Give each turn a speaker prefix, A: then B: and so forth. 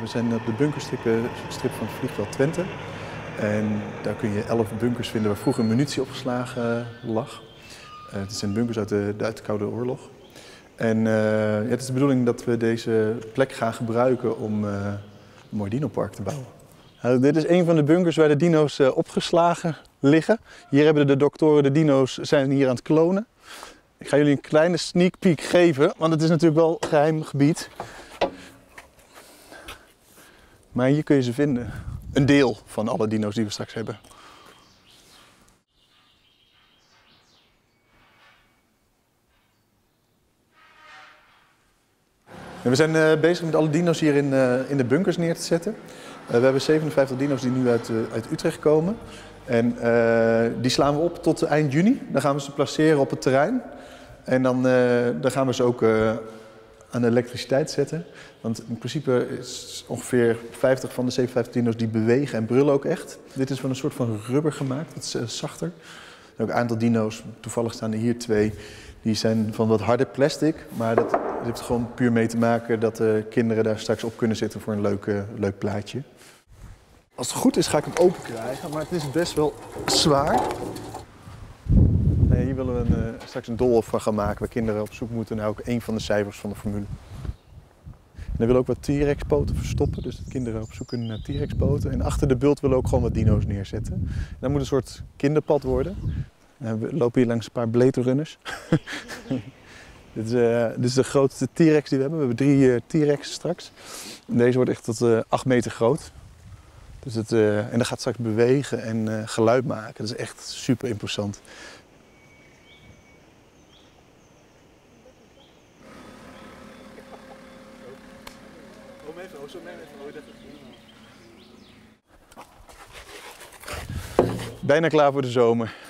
A: We zijn op de bunkerstrip eh, strip van het vliegveld Twente. En daar kun je elf bunkers vinden waar vroeger munitie opgeslagen lag. Uh, het zijn bunkers uit de, uit de Koude Oorlog. En ja, het is de bedoeling dat we deze plek gaan gebruiken om uh, een mooi dinopark te bouwen. Nou, dit is een van de bunkers waar de dino's opgeslagen liggen. Hier hebben de doktoren de dino's zijn hier aan het klonen. Ik ga jullie een kleine sneak peek geven, want het is natuurlijk wel geheim gebied. Maar hier kun je ze vinden. Een deel van alle dino's die we straks hebben. We zijn uh, bezig met alle dino's hier in, in de bunkers neer te zetten. Uh, we hebben 57 dino's die nu uit, Utrecht komen. En die slaan we op tot eind juni. Dan gaan we ze placeren op het terrein. En dan gaan we ze ook aan de elektriciteit zetten. Want in principe is ongeveer 50 van de 57 dino's die bewegen en brullen ook echt. Dit is van een soort van rubber gemaakt, wat is eh, zachter. ook een aantal dino's, toevallig staan er hier twee, die zijn van wat harder plastic. Maar dat heeft gewoon puur mee te maken dat de kinderen daar straks op kunnen zitten voor een leuk, leuk plaatje. Als het goed is ga ik hem open krijgen, maar het is best wel zwaar. Hier willen we een, uh, straks een doolhof van gaan maken waar kinderen op zoek moeten naar ook een van de cijfers van de formule. En willen ook wat T-Rex poten verstoppen, dus dat kinderen op zoek kunnen naar T-Rex poten. En achter de bult willen we ook gewoon wat dino's neerzetten. dat moet een soort kinderpad worden. we lopen hier langs een paar Blade Runners. dit, is, uh, dit is de grootste T-Rex die we hebben. We hebben drie uh, T-Rex straks. En deze wordt echt tot 8 meter groot. Dus het, en dat gaat straks bewegen en geluid maken. Dat is echt super imposant. Bijna klaar voor de zomer.